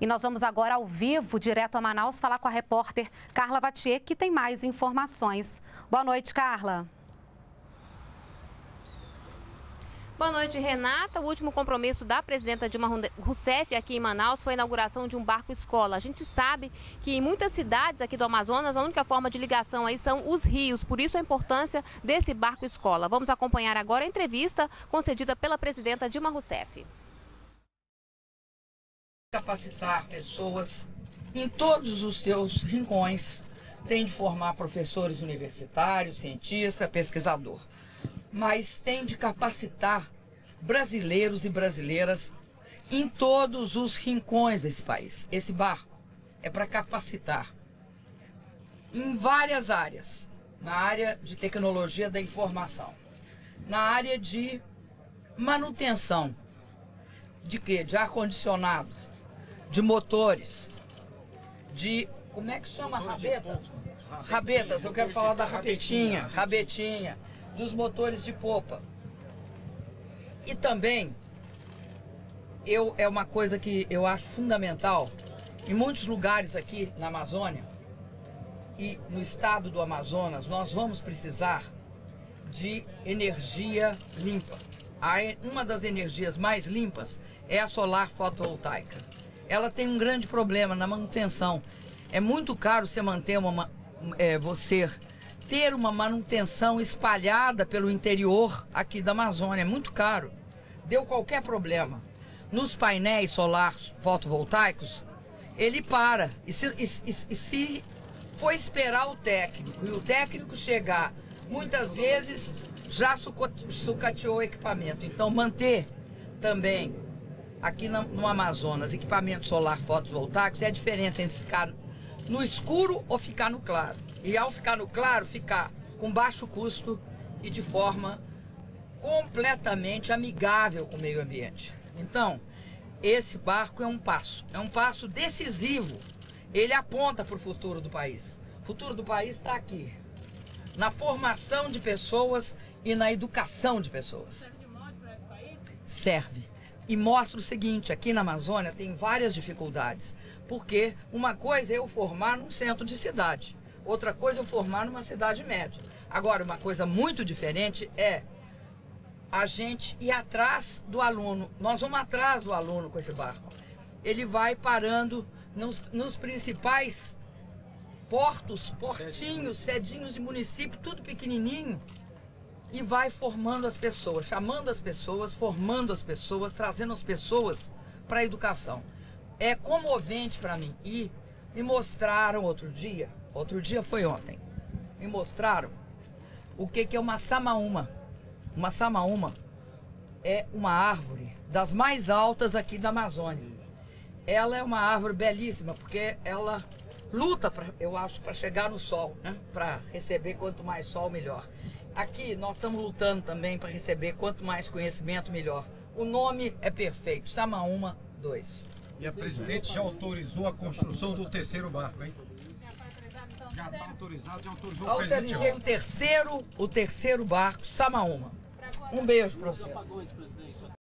E nós vamos agora ao vivo, direto a Manaus, falar com a repórter Carla Vatier, que tem mais informações. Boa noite, Carla. Boa noite, Renata. O último compromisso da presidenta Dilma Rousseff aqui em Manaus foi a inauguração de um barco escola. A gente sabe que em muitas cidades aqui do Amazonas a única forma de ligação aí são os rios, por isso a importância desse barco escola. Vamos acompanhar agora a entrevista concedida pela presidenta Dilma Rousseff. Capacitar pessoas em todos os seus rincões, tem de formar professores universitários, cientista, pesquisador. Mas tem de capacitar brasileiros e brasileiras em todos os rincões desse país. Esse barco é para capacitar em várias áreas, na área de tecnologia da informação, na área de manutenção. De quê? De ar condicionado, de motores, de como é que chama rabetas? Rabetas, eu quero falar da rabetinha, rabetinha dos motores de popa. E também eu é uma coisa que eu acho fundamental em muitos lugares aqui na Amazônia e no estado do Amazonas, nós vamos precisar de energia limpa. Uma das energias mais limpas é a solar fotovoltaica. Ela tem um grande problema na manutenção. É muito caro você manter uma, é, você ter uma manutenção espalhada pelo interior aqui da Amazônia. É muito caro. Deu qualquer problema. Nos painéis solares fotovoltaicos, ele para. E se, e, e, se for esperar o técnico e o técnico chegar, muitas vezes já sucateou o equipamento. Então, manter também aqui no Amazonas equipamentos solar fotovoltaicos é a diferença entre ficar no escuro ou ficar no claro. E ao ficar no claro, ficar com baixo custo e de forma completamente amigável com o meio ambiente. Então, esse barco é um passo, é um passo decisivo. Ele aponta para o futuro do país. O futuro do país está aqui, na formação de pessoas e na educação de pessoas. Serve de modo para esse país? Serve. E mostra o seguinte: aqui na Amazônia tem várias dificuldades. Porque uma coisa é eu formar num centro de cidade. Outra coisa é formar numa cidade média. Agora, uma coisa muito diferente é a gente ir atrás do aluno. Nós vamos atrás do aluno com esse barco. Ele vai parando nos, nos principais portos, portinhos, cedinhos de município, tudo pequenininho, e vai formando as pessoas, chamando as pessoas, formando as pessoas, trazendo as pessoas para a educação. É comovente para mim. E me mostraram outro dia Outro dia foi ontem. Me mostraram o que, que é uma samaúma. Uma samaúma é uma árvore das mais altas aqui da Amazônia. Ela é uma árvore belíssima porque ela luta, pra, eu acho, para chegar no sol, né? para receber quanto mais sol, melhor. Aqui nós estamos lutando também para receber quanto mais conhecimento, melhor. O nome é perfeito, Samaúma 2. E a presidente já autorizou a construção do terceiro barco, hein? Já está autorizado, já autorizou Autorizei o terceiro, o terceiro barco, Samaúma. Um beijo para você.